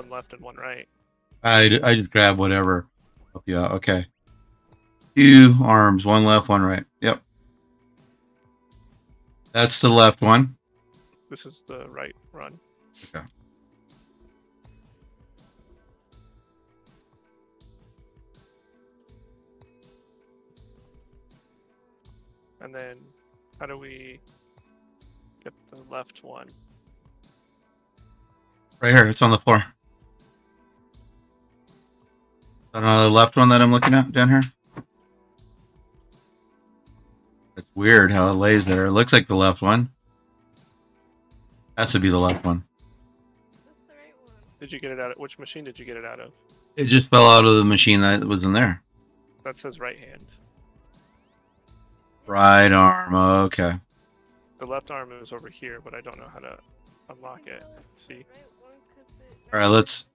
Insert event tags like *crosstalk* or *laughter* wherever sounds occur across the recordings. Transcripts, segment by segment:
one left and one right. I, I just grab whatever. Oh, Help you. Okay. Two arms, one left, one right. Yep. That's the left one. This is the right run. Okay. And then how do we get the left one? Right here. It's on the floor. Another left one that I'm looking at down here. It's weird how it lays there. It looks like the left one. Has to be the left one. That's the right one. Did you get it out of which machine did you get it out of? It just fell out of the machine that was in there. That says right hand. Right arm. Okay. The left arm is over here, but I don't know how to unlock it. Let's see. Right one, 'cause it- All right. Let's.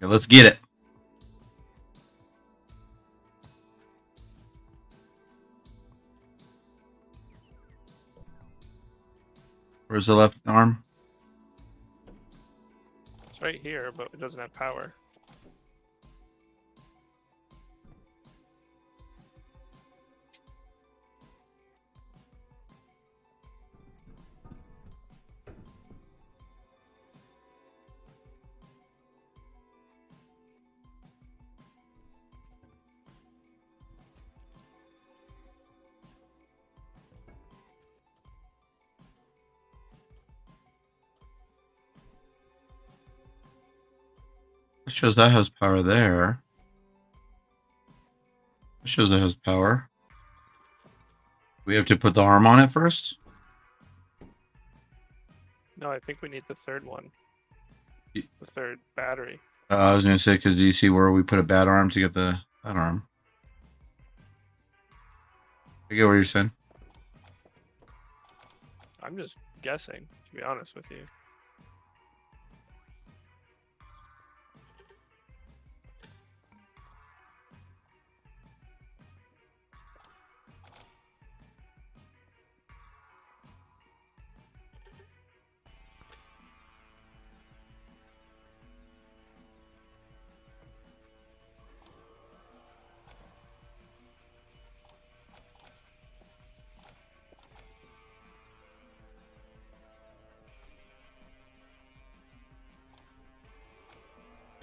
let's get it. Where's the left arm? It's right here, but it doesn't have power. Shows that has power there. It shows that has power. We have to put the arm on it first. No, I think we need the third one. The third battery. Uh, I was gonna say because do you see where we put a bad arm to get the that arm? I get what you're saying. I'm just guessing, to be honest with you.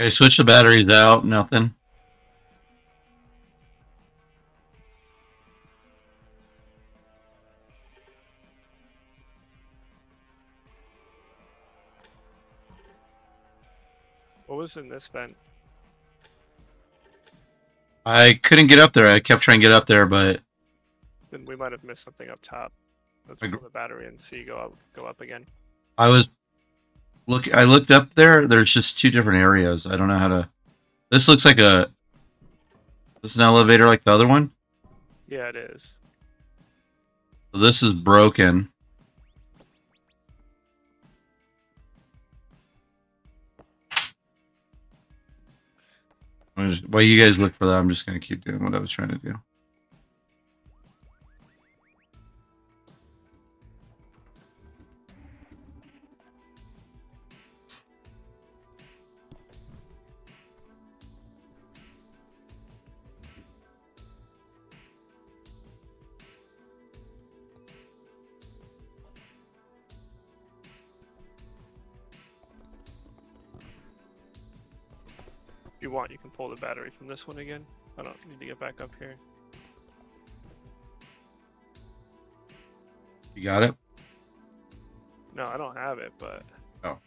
Okay, switch the batteries out. Nothing. What was in this vent? I couldn't get up there. I kept trying to get up there, but Then we might have missed something up top. Let's I pull the battery and see go up go up again. I was look. I looked up there. There's just two different areas. I don't know how to. This looks like a. This is an elevator like the other one. Yeah, it is. So this is broken. Just- While you guys look for that, I'm just gonna keep doing what I was trying to do. Want, you can pull the battery from this one again. I don't need to get back up here. You got it. No, I don't have it, but Oh.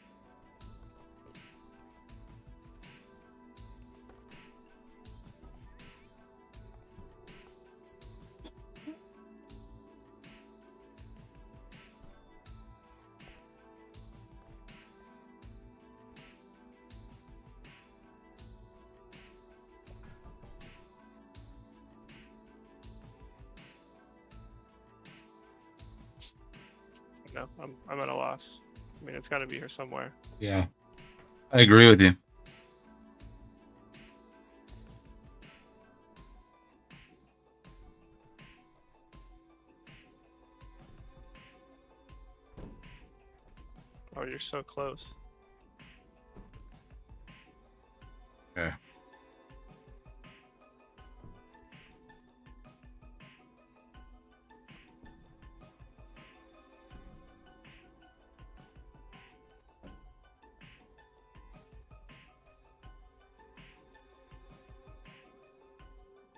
It's got to be here somewhere. Yeah, I agree with you. Oh, you're so close.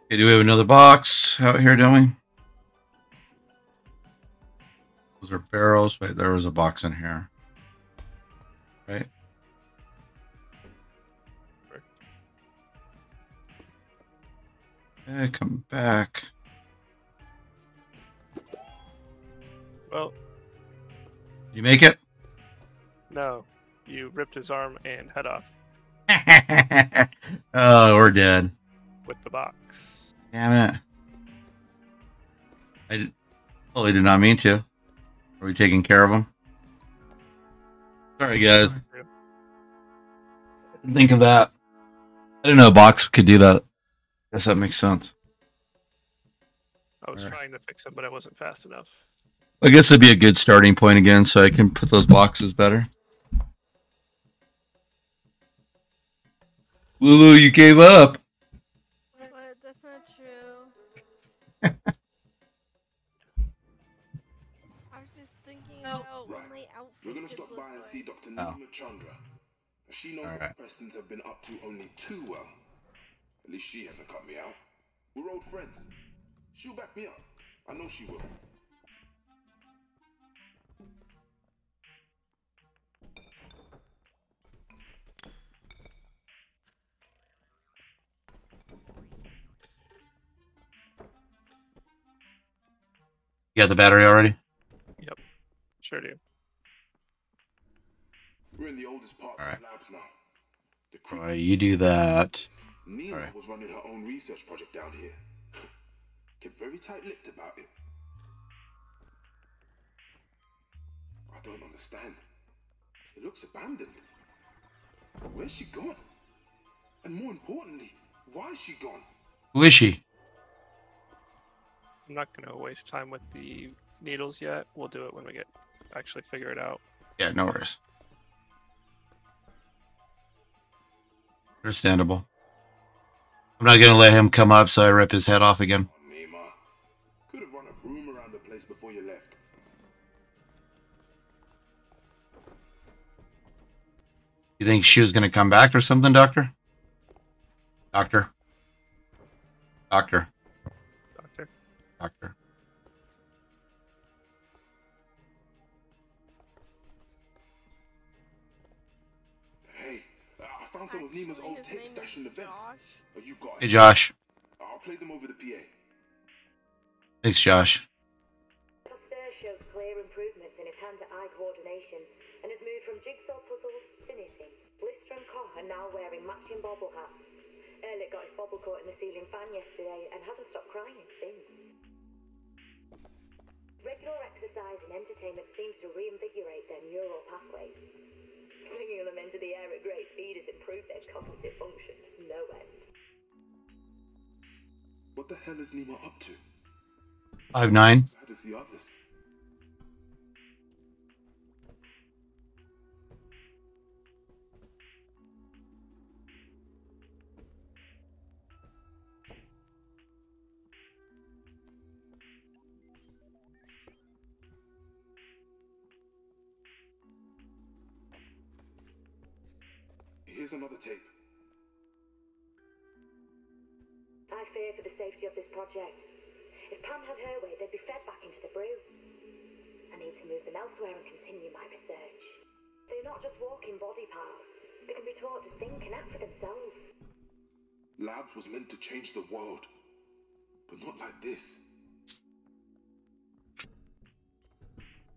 Okay, do we have another box out here, don't we? Those are barrels. Wait, there was a box in here. Right? Okay, come back. Well, You make it? no. You ripped his arm and head off *laughs* oh, we're dead. with the box. Damn it. I did, totally did not mean to. Are we taking care of him? Sorry, guys. Didn't think of that. I didn't know a box could do that. Guess that makes sense. I was Alright. trying to fix it, but I wasn't fast enough. I guess it'd be a good starting point again, so I can put those boxes better. Lulu, you gave up. Oh. Nima Chandra. She knows Alright. what the Prestons have been up to only too well. At least she hasn't cut me out. We're old friends. She'll back me up. I know she will. You got the battery already? Yep. Sure do. We're in the oldest parts Alright. of labs now. The creep Alright, you do that. Nima alright. was running her own research project down here. *laughs* Kept very tight-lipped about it. I don't understand. It looks abandoned. Where's she gone? And more importantly, why is she gone? Who is she? I'm not going to waste time with the needles yet. We'll do it when we get actually figure it out. Yeah, no worries. Understandable. I'm not gonna let him come up so I rip his head off again. Nima. Could have run a broom around the place before you left. You think she was gonna come back or something, Doctor? Doctor? Doctor? Doctor. Doctor? Found some of Nima's old his tape stashed in the vents. Josh. Oh, you got Hey. Josh. I'll play them over the PA. Thanks, Josh. Pasteur shows clear improvements in his hand-to-eye coordination and has moved from jigsaw puzzles to knitting. Blister and Koch are now wearing matching bobble hats. Ehrlich got his bobble caught in the ceiling fan yesterday and hasn't stopped crying since. Regular exercise and entertainment seems to reinvigorate their neural pathways. Flinging them into the air at great speed has improved their cognitive function no end. What the hell is Nima up to? Five nine. How does the others? Here's another tape. I fear for the safety of this project. If Pam had her way, they'd be fed back into the brew. I need to move them elsewhere and continue my research. They're not just walking body parts. They can be taught to think and act for themselves. Labs was meant to change the world, but not like this.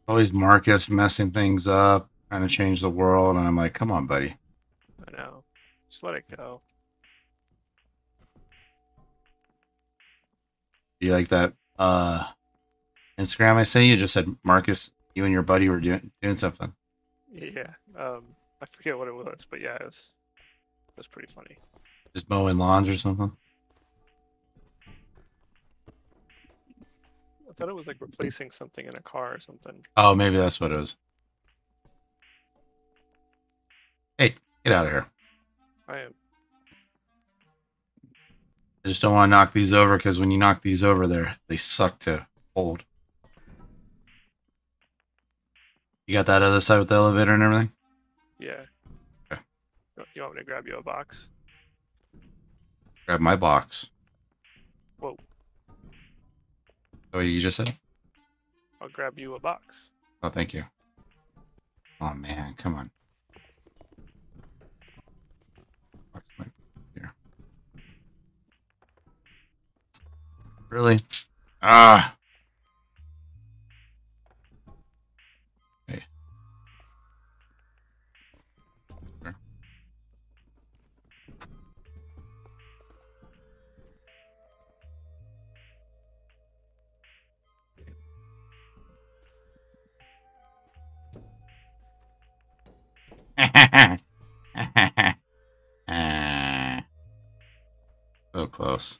Always Marcus messing things up, trying to change the world, and I'm like, come on, buddy. Just let it go. You like that uh Instagram I sent you? Just said Marcus, you and your buddy were doing doing something. Yeah. Um, I forget what it was, but yeah, it was, it was pretty funny. Just mowing lawns or something. I thought it was like replacing something in a car or something. Oh, maybe that's what it was. Hey, get out of here. I just don't want to knock these over because when you knock these over there, they suck to hold. You got that other side with the elevator and everything? Yeah. Okay. You- want me to grab you a box? Grab my box. Whoa. Oh, you just said? I'll grab you a box. Oh, thank you. Oh man, come on. Box might be Here. Really? Ah. Hey. *laughs* Ah. so close.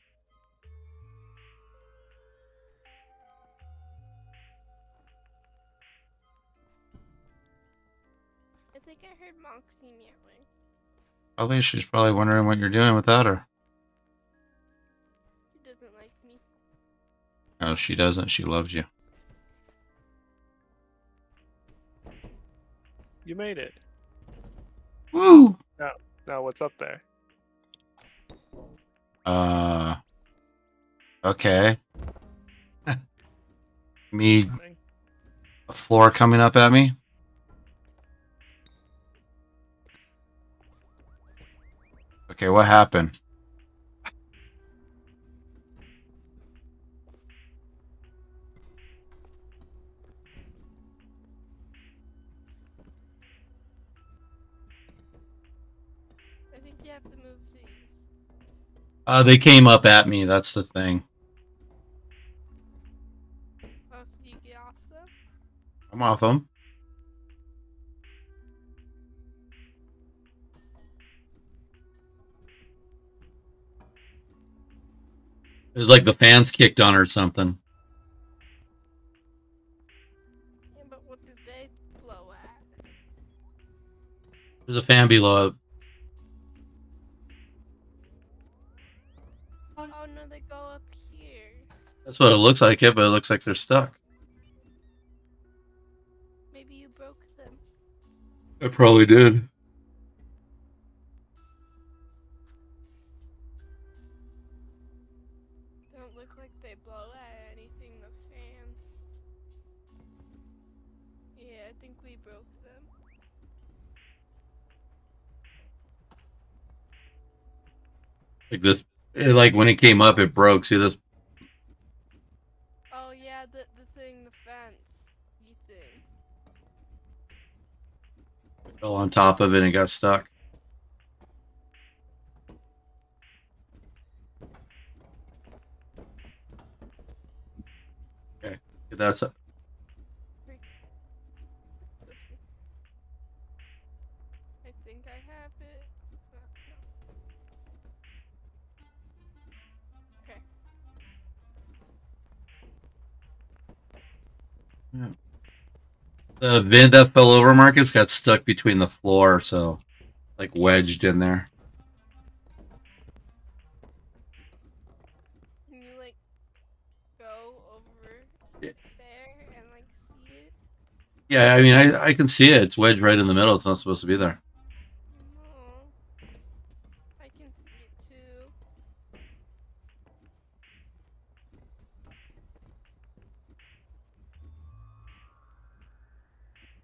Probably she's probably wondering what you're doing without her. She doesn't like me. No, she doesn't. She loves you. You made it. Woo! Now what's up there? Uh. Okay. *laughs* me, Nothing? a floor coming up at me. Okay, what happened? I think you have to move these. Uh, they came up at me. That's the thing. Oh, so you get off them? I'm off them. It was like the fans kicked on or something. Yeah, but what did they blow at? There's a fan below it. Oh no, they go up here. That's what it looks like it, but it looks like they're stuck. Maybe you broke them. I probably did. I think we broke them. Like this, it, like when it came up, it broke. See this? Oh yeah, the the thing, the fence. You thing. Fell on top of it and got stuck. Okay, that's Oopsie. The vent that fell over. Marcus got stuck between the floor, so like wedged in there. Can you like go over Yeah. there and like see it? Yeah, I mean, I I can see it. It's wedged right in the middle. It's not supposed to be there.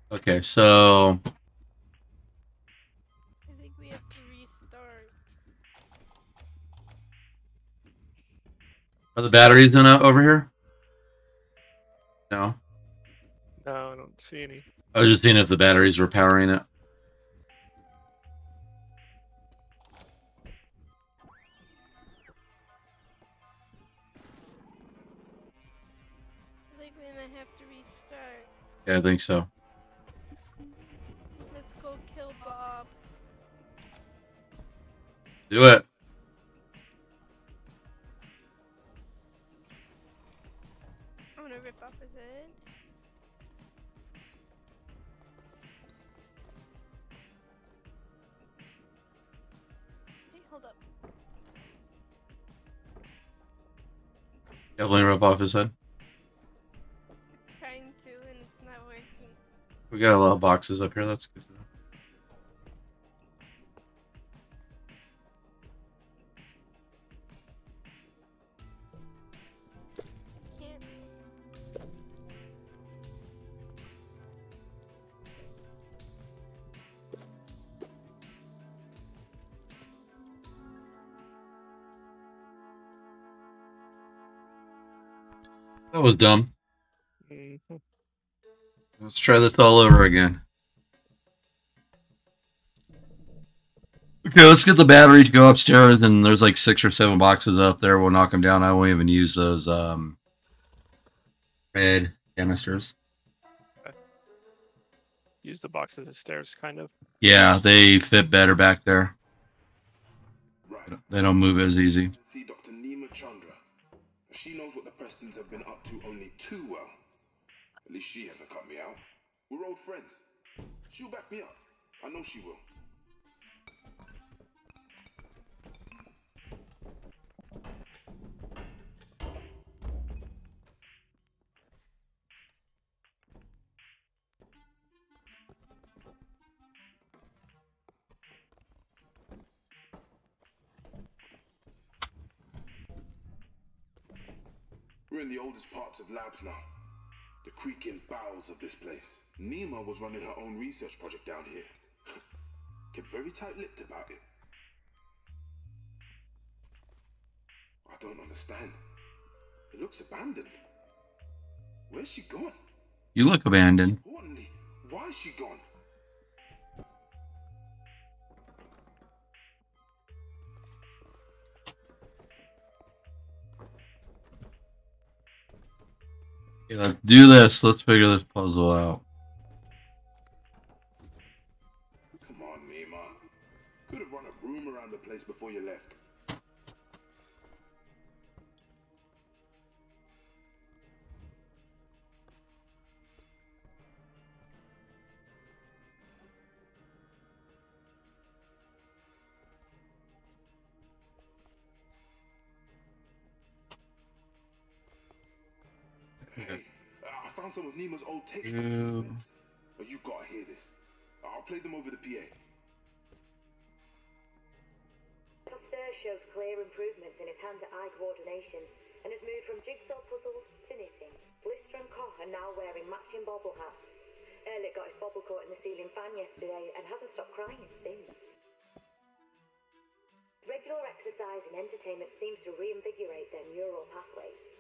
Okay, so I think we have to restart. are the batteries in uh, over here? No, No, I don't see any. I was just seeing if the batteries were powering it. I think we might have to restart. Yeah, I think so. Do it. I'm gonna rip off his head. Hey, hold up. Definitely rip off his head. Trying to, and it's not working. We got a lot of boxes up here. That's good. That was dumb. Mhm. Let's try this all over again. Okay, let's get the battery to go upstairs, and there's like six or seven boxes up there. We'll knock them down. I won't even use those um, red canisters. Use the boxes as stairs, kind of. Yeah, they fit better back there. They don't move as easy. Prestons have been up to only too well. At least she hasn't cut me out. We're old friends. She'll back me up. I know she will. We're in the oldest parts of labs now. The creaking bowels of this place. Nima was running her own research project down here. *laughs* Kept very tight-lipped about it. I don't understand. It looks abandoned. Where's she gone? You look abandoned. Importantly, why is she gone? Okay, let's do this. Let's figure this puzzle out. Come on, Nima. Could have run a broom around the place before you left. Found some of Nima's old tapes. Ew. documents. Oh, you gotta hear this. I'll play them over the PA. Pasteur shows clear improvements in his hand-to-eye coordination and has moved from jigsaw puzzles to knitting. Blister and Koch are now wearing matching bobble hats. Ehrlich got his bobble caught in the ceiling fan yesterday and hasn't stopped crying since. Regular exercise and entertainment seems to reinvigorate their neural pathways.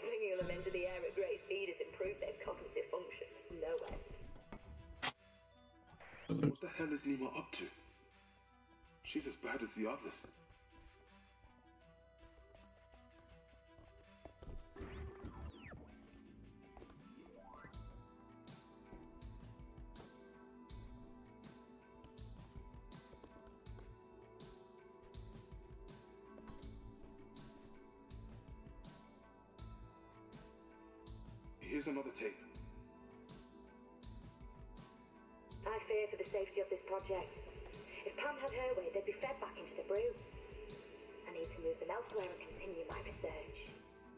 Flinging them into the air at great speed has improved their cognitive function. No way. What the hell is Nima up to? She's as bad as the others. Here's another tape. I fear for the safety of this project. If Pam had her way, they'd be fed back into the brew. I need to move them elsewhere and continue my research.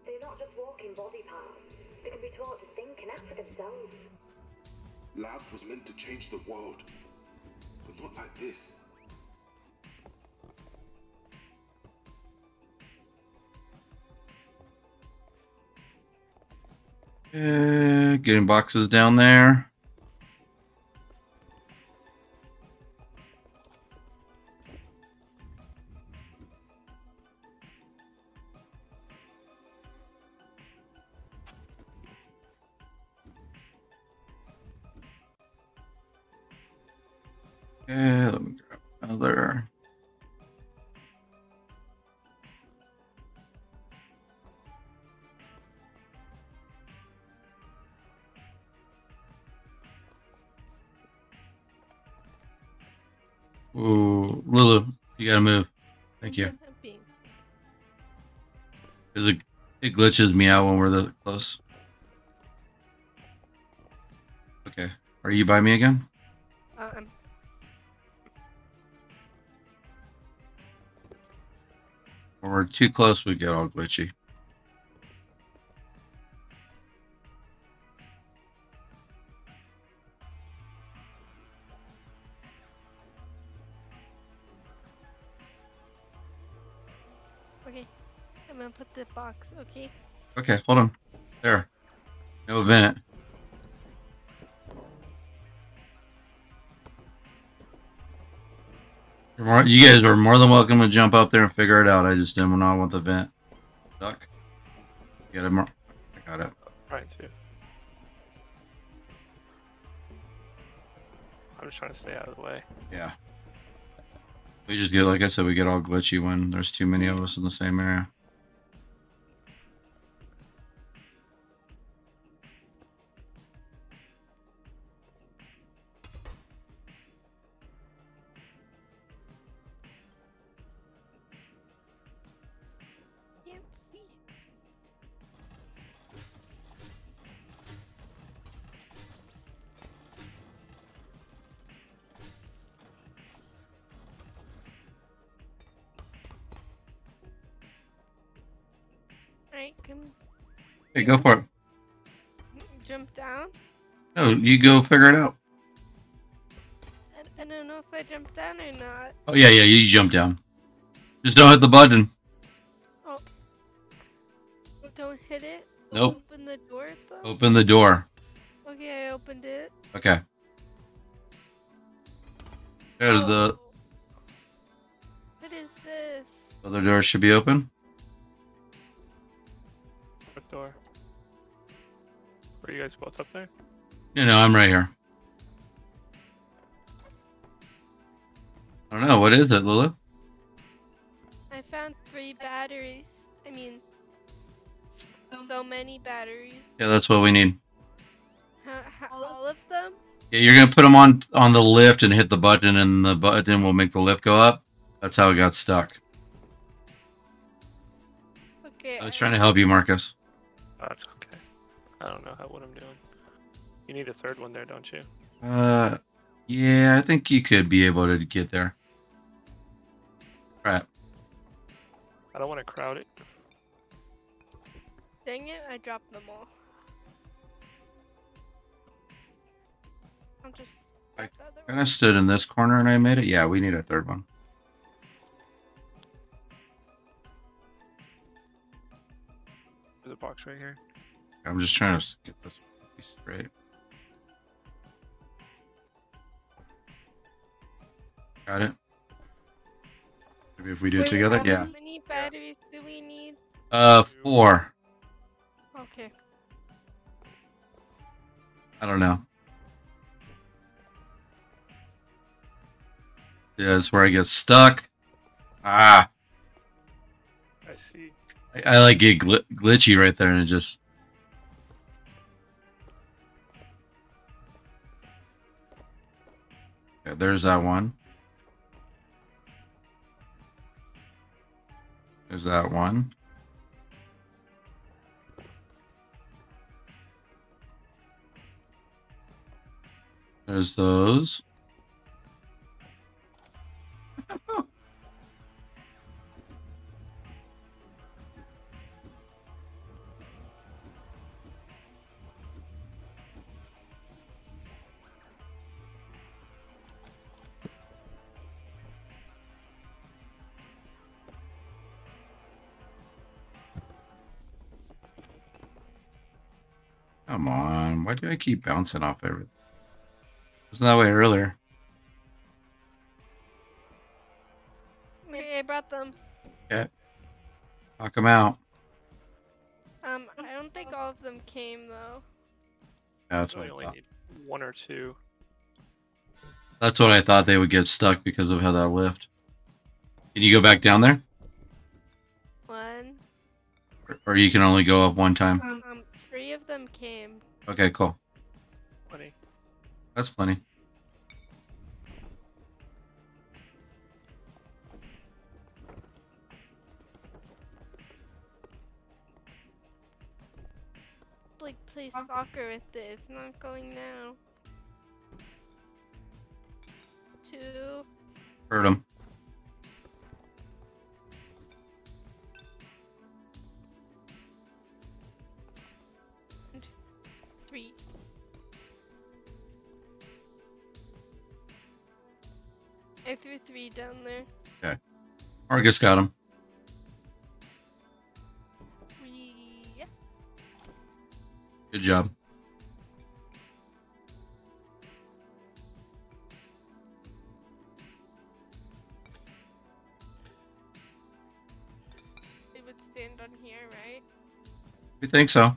They're not just walking body parts. They can be taught to think and act for themselves. Labs was meant to change the world, but not like this. Uh, getting boxes down there. Ooh, Lulu, you gotta move. Thank you. Because it, it glitches me out when we're that close. Okay. Are you by me again? uh, I'm When we're too close, we get all glitchy. Gonna put the box. Okay. Okay, hold on. There. No vent. You're more, you guys are more than welcome to jump up there and figure it out. I just didn't not want the vent. Duck. You gotta mar- Got it. Trying to. I'm just trying to stay out of the way. Yeah. We just get, like I said, we get all glitchy when there's too many of us in the same area. Alright, come Hey, go for it. jump down. No, you go figure it out. I, I don't know if I jump down or not. Oh yeah, yeah, you jump down. Just don't hit the button. Oh. oh don't hit it. Nope. Open the door though. Open the door. Okay, I opened it. Okay. There's the Oh. What is this? other door should be open. What door? Were you guys both up there? No, no, I'm right here. I don't know. What is it, Lulu? I found three batteries. I mean, so many batteries. Yeah, that's what we need. How, how, all of them? Yeah, you're gonna put them on on the lift and hit the button, and the button will make the lift go up. That's how it got stuck. Okay. I was trying to help you, Marcus. Oh, that's okay. I don't know how what I'm doing. You need a third one there, don't you? Uh, yeah, I think you could be able to get there. Crap. I don't want to crowd it. Dang it, I dropped them all. I'm just. I back the other Kind of stood in this corner and I made it. Yeah, we need a third one. Box right here. I'm just trying to s- get this piece straight. Got it. Maybe if we do it together, How yeah. How many batteries do we need? Uh, four. Okay. I don't know. Yeah, that's where I get stuck. Ah, I see. I, I like get gl- glitchy right there, and just. Okay, there's that one. There's that one. There's those. *laughs* Come on. Why do I keep bouncing off everything? Wasn't that way earlier? Okay, I brought them. Yeah. Knock them out. Um, I don't think all of them came though. Yeah, that's So what we I only thought. need one or two. That's what I thought they would get stuck because of how that lift. Can you go back down there? One. Or, or you can only go up one time? Um, three of them came. Okay, cool. Twenty. That's plenty. Like play soccer with it. It's not going now. Two. Hurt him. I threw three down there. Marcus got him. Three. Good job. It would stand on here, right? We think so.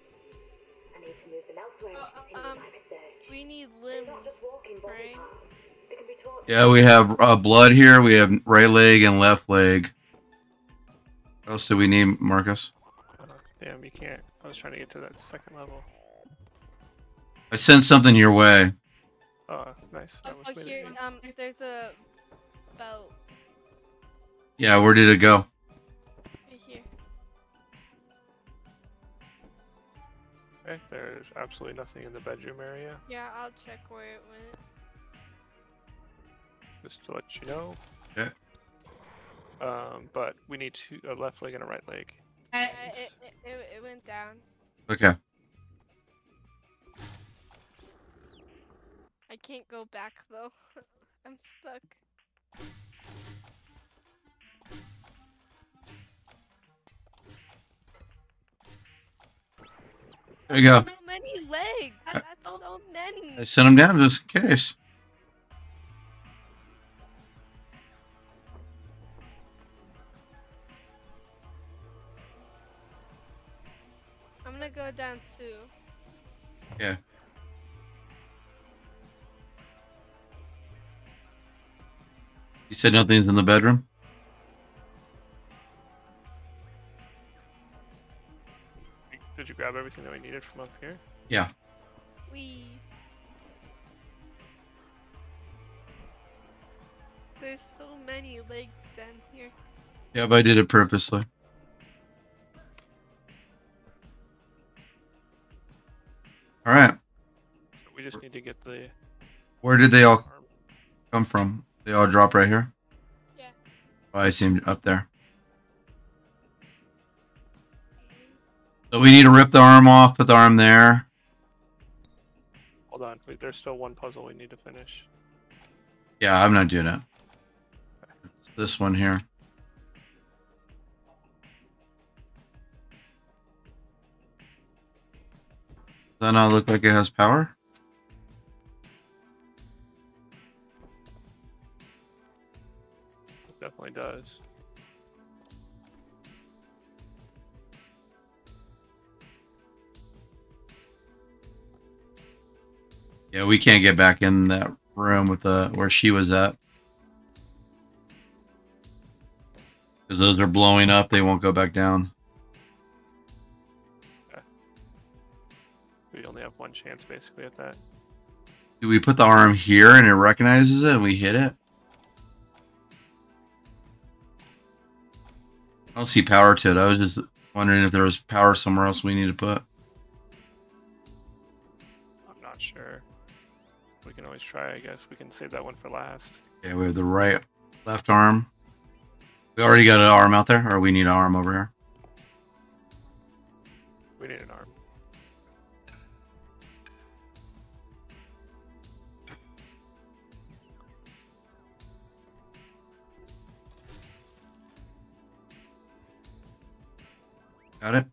I need to move them elsewhere and Uh, continue um, my research. We need They're limbs, not just walking body right? parts. They can be taught Yeah, we have uh, blood here. We have right leg and left leg. What else do we need, Marcus? Uh, damn, you can't. I was trying to get to that second level. I sent something your way. Oh, nice. Oh, oh, here, um, there's a belt Yeah, where did it go? Okay, there's absolutely nothing in the bedroom area. Yeah, I'll check where it went. Just to let you know. Yeah. Um, but we need two, a left leg and a right leg. Uh, it, it, it, it went down. Okay. I can't go back though. *laughs* I'm stuck. There you go. So many legs. That's so many. I sent them down just in case. I'm gonna go down too. Yeah. You said nothing's in the bedroom? Did you grab everything that we needed from up here? Yeah. We. There's so many legs down here. Yeah, but I did it purposely. All right. So we just need to get the Where did they all come from? They all drop right here? Yeah. Oh, I see 'em up there. So we need to rip the arm off, put the arm there. Hold on, wait, there's still one puzzle we need to finish. Yeah, I'm not doing it. It's this one here. Does that not look like it has power? It definitely does. Yeah, we can't get back in that room with the where she was at. Because those are blowing up, they won't go back down. We only have one chance basically at that. Do we put the arm here and it recognizes it and we hit it? I don't see power to it. I was just wondering if there was power somewhere else we need to put. Try, I guess. We can save that one for last. Yeah, we have the right, left arm. We already got an arm out there, or we need an arm over here. We need an arm. Got it?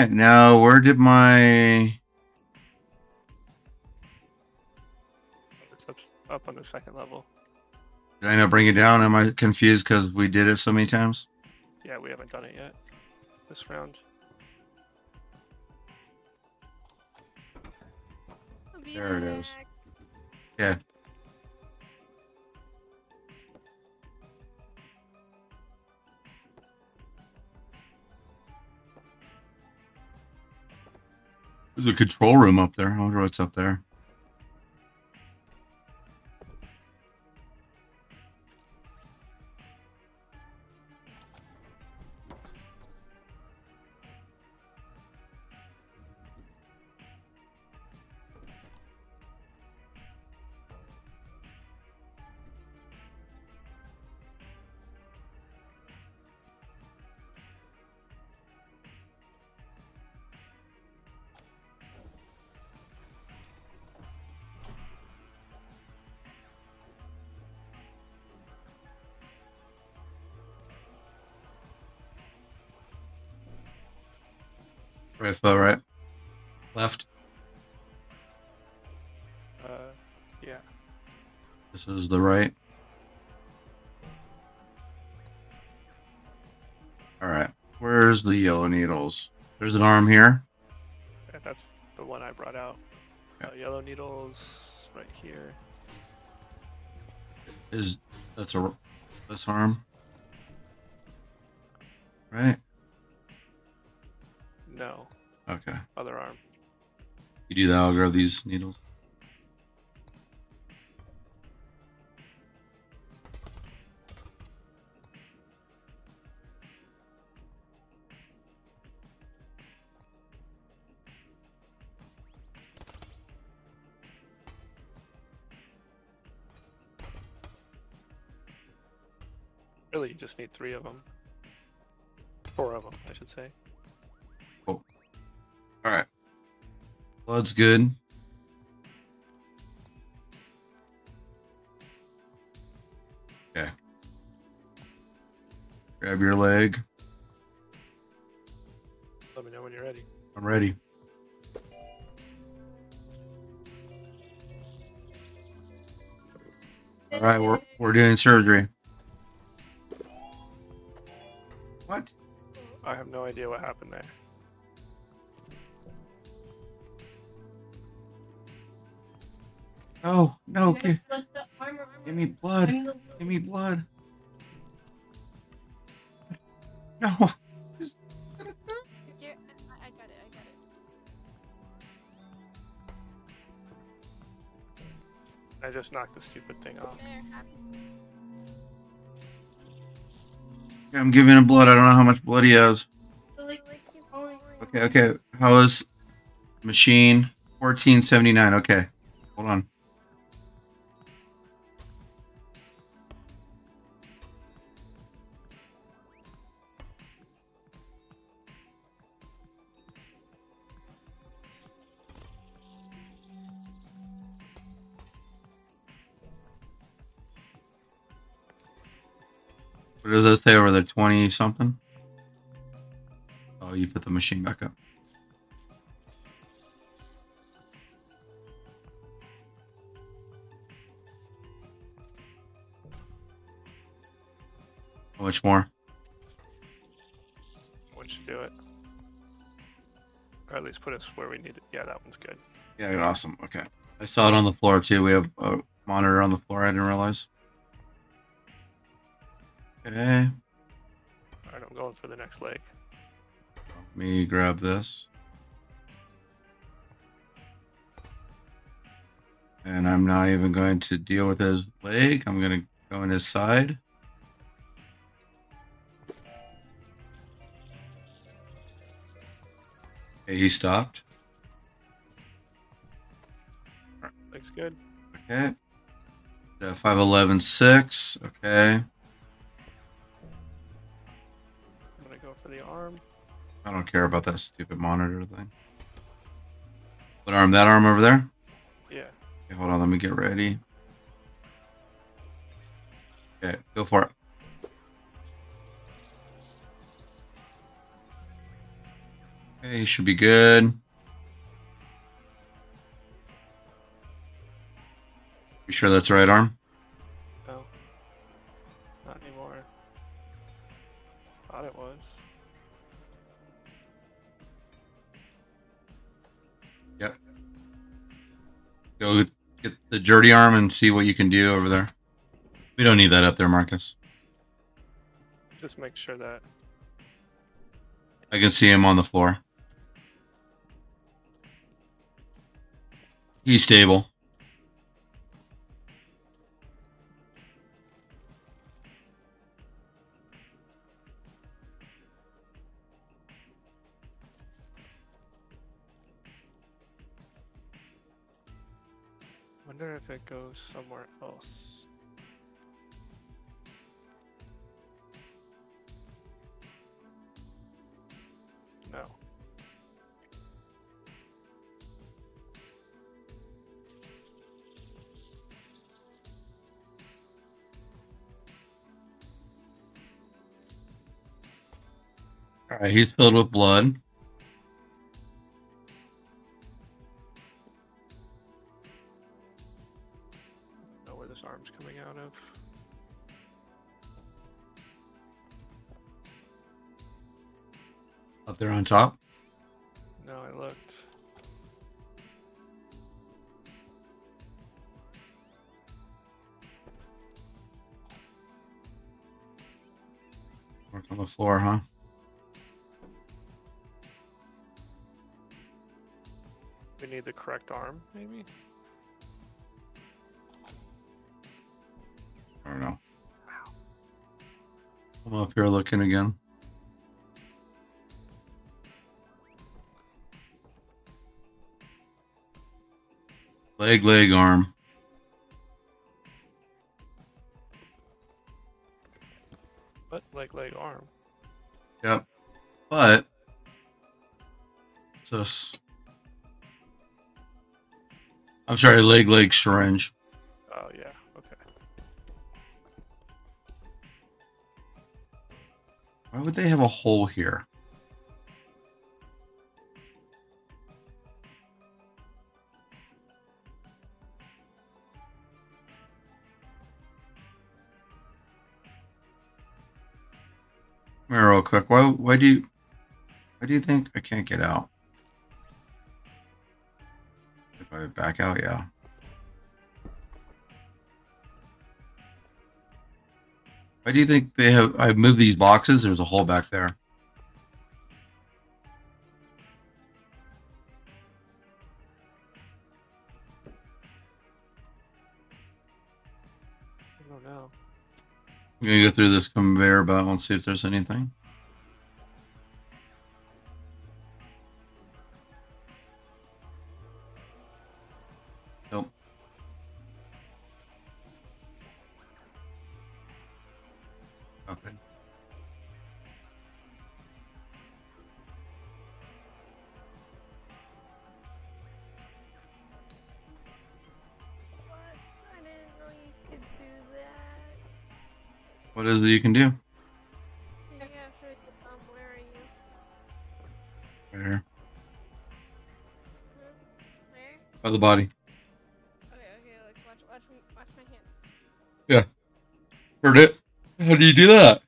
Right, now where did my It's up, up on the second level. did I not bring it down? Am I confused because we did it so many times? Yeah, we haven't done it yet this round. There it is. Yeah. There's a control room up there. I wonder what's up there. Right right? Left. Uh, yeah. This is the right. All right. Where's the yellow needles? There's an arm here. And that's the one I brought out. Yeah. Uh, yellow needles right here. Is that's a this arm? Right. No, Okay. other arm. You do that. I'll grab these needles. Really, you just need three of them. Four of them, I should say. All right. Blood's good. Okay. Grab your leg. Let me know when you're ready. I'm ready. All right, we're we're doing surgery. What? I have no idea what happened there. Oh no! Give, armor, armor. give me blood. The- Give me blood. No. *laughs* Just- I, I got it, I got it. I just knocked the stupid thing off. There. I'm giving him blood. I don't know how much blood he has. the like, like keep going. Okay, okay. How is machine 1479? Okay. Hold on. What does that say over there? 20 something? Oh, you put the machine back up. How much more? Once you do it. Or at least put us where we need it. Yeah, that one's good. Yeah, awesome. Okay. I saw it on the floor too. We have a monitor on the floor. I didn't realize. Okay. Alright, I'm going for the next leg. Let me grab this. And I'm not even going to deal with his leg. I'm going to go in his side. Okay, he stopped. Looks good. Okay. Uh, 511 6. Okay. The arm. I don't care about that stupid monitor thing. What arm? That arm over there? Yeah. Okay, hold on. Let me get ready. Okay, go for it. Okay, should be good. You sure that's the right arm? Go get the dirty arm and see what you can do over there. We don't need that up there, Marcus. Just make sure that I can see him on the floor. He's stable. Somewhere else. No. All right, he's filled with blood. Floor, huh? We need the correct arm, maybe? I don't know. I'm up here looking again. Leg, leg, arm. I'm sorry, leg, leg, syringe. Oh yeah, okay. Why would they have a hole here? Come here real quick. Why why do you why do you think I can't get out? If I back out, yeah. Why do you think they have I moved these boxes? There's a hole back there. I don't know. I'm gonna go through this conveyor belt and see if there's anything. That. What is it you can do? Yeah, sure. Um, you? Right here. Where? By the body. Okay, okay. Like, watch, watch me, watch my hand. Heard it. How do you do that?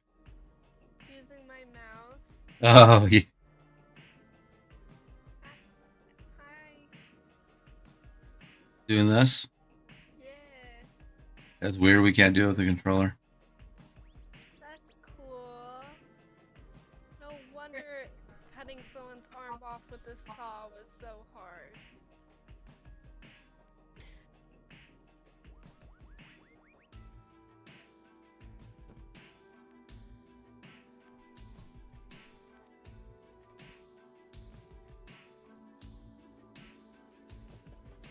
Using my mouse. Oh, yeah. Hi. doing this. Yeah. That's weird. We can't do it with the controller.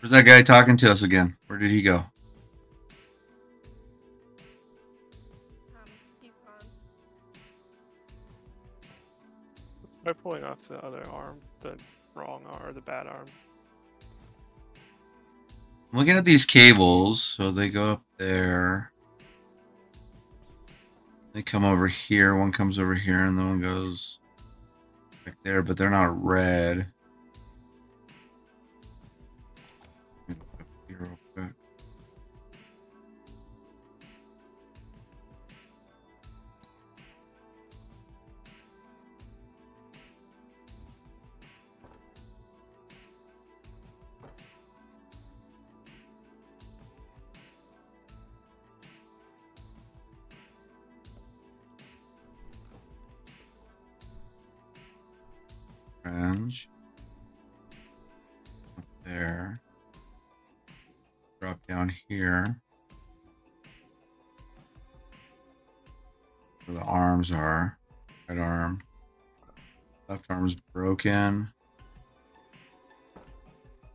Where's that guy talking to us again? Where did he go? Um, he's gone. By pulling off the other arm, the wrong arm, or the bad arm. I'm looking at these cables. So they go up there. They come over here. One comes over here, and then one goes back there, but they're not red. Up there. Drop down here. Where the arms are. Right arm. Left arm's broken.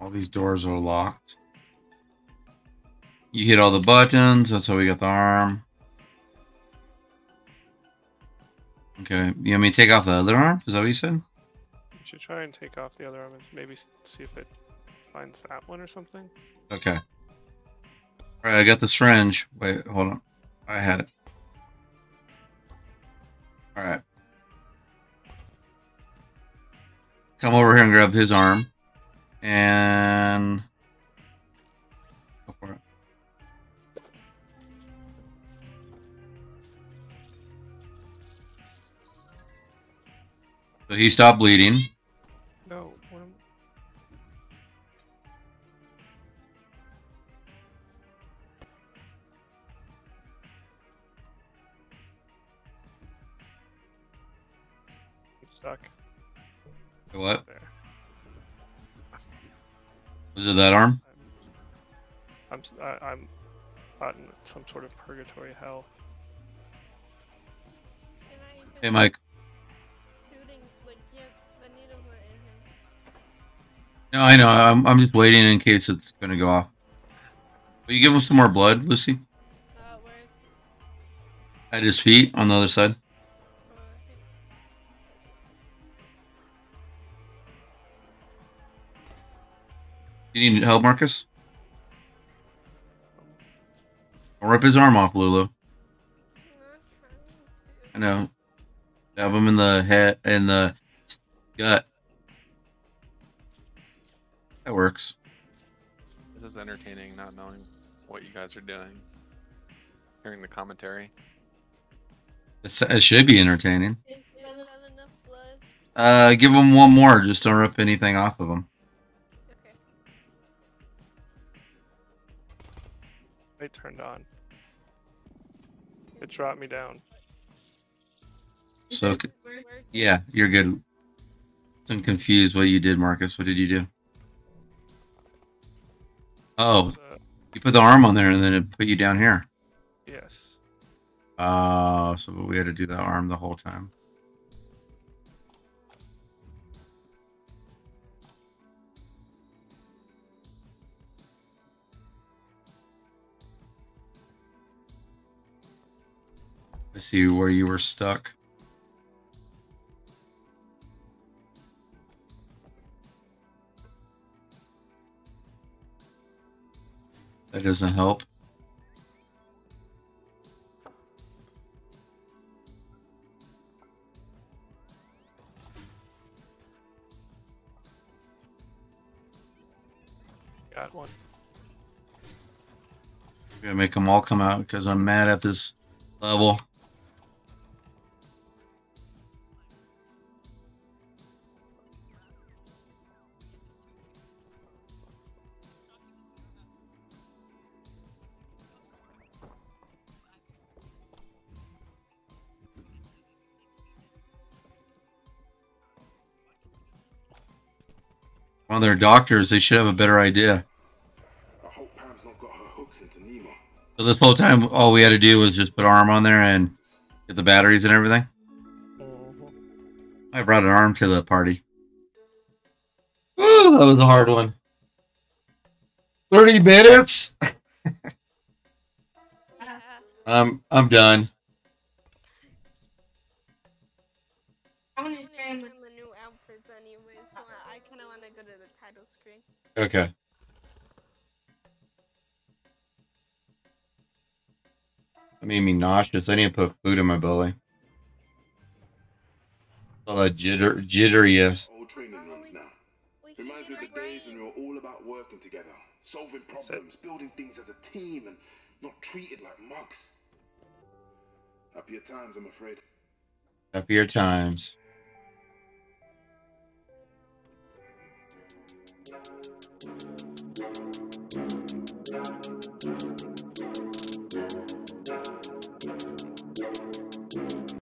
All these doors are locked. You hit all the buttons. That's how we got the arm. Okay. You want me to take off the other arm? Is that what you said? Should try and take off the other arm maybe see if it finds that one or something. Okay. All right, I got the syringe. Wait, hold on. I had it. All right. Come over here and grab his arm. And go for it. So he stopped bleeding. Was it that arm? I'm I'm, caught in some sort of purgatory hell. Can I Hey, Mike. shooting like yeah, the in him. No, I know. I'm, I'm just waiting in case it's going to go off. Will you give him some more blood, Lucy? Uh, where is At his feet on the other side. You need help, Marcus? I'll rip his arm off, Lulu. I'm not trying I know. Stab him in the head, in the gut. That works. It is entertaining not knowing what you guys are doing. Hearing the commentary. It's, it should be entertaining. Is that enough blood? Uh, give him one more. Just don't rip anything off of him. Light turned on. It dropped me down. So, yeah, you're good. I'm confused what you did, Marcus. What did you do? Oh, Uh, you put the arm on there and then it put you down here. yes. Uh, so we had to do that arm the whole time. I see where you were stuck. That doesn't help. Got one. I'm gonna make them all come out because I'm mad at this level. Well, they're doctors. They should have a better idea. I hope Pam's not got her hooks into Nima. So this whole time, all we had to do was just put arm on there and get the batteries and everything. Mhm. I brought an arm to the party. Ooh, that was a hard one. Thirty minutes. *laughs* *laughs* I'm I'm done. Okay. That made me nauseous. I need to put food in my belly. All that jitter jitteryest. Old training runs now. Reminds me of the days when we were all about working together, solving problems, building things as a team, and not treated like mugs. Happier times, I'm afraid. Happier times.